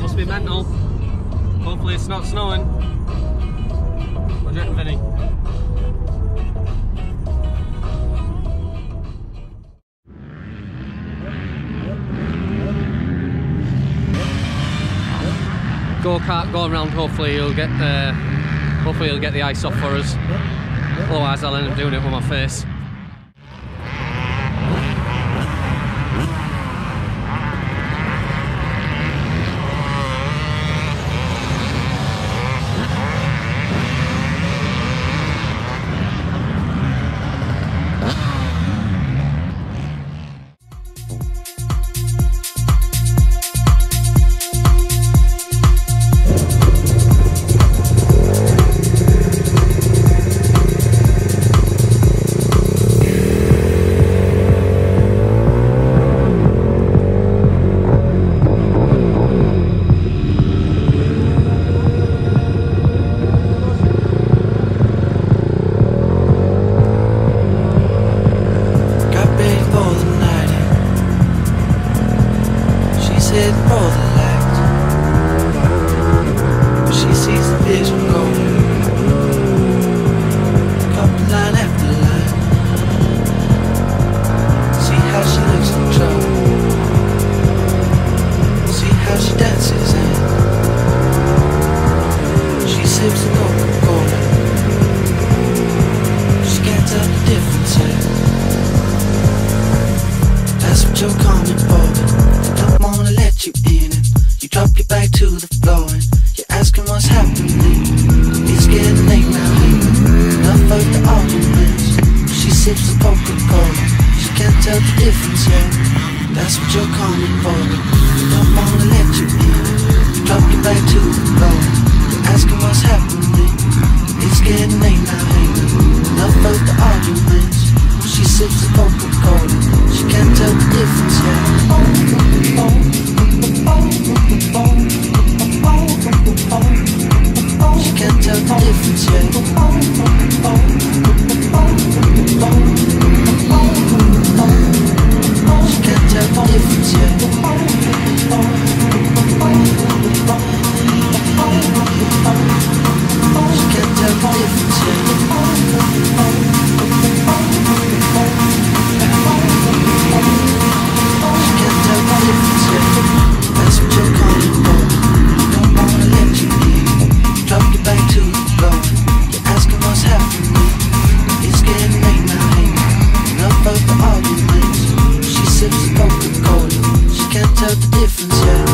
Must be mental. Hopefully it's not snowing. What do you reckon, Vinny? Go kart going round. Hopefully he'll get the hopefully he'll get the ice off for us. Otherwise I'll end up doing it with my face. But she sees the vision going. After. See how she looks in trouble. See how she dances she sips the. She can't tell the difference you your back to the floor you're asking what's happening. It's getting late now, enough of the arguments. She sips the Coca-Cola, she can't tell the difference yet. That's what you're calling for. Don't wanna let you in. You drop your back to the floor. You're asking what's happening. It's getting late now, enough of the arguments. She sips the Coca-Cola. She can't tell the difference yet. She can't tell the difference yet. She tell the difference yet.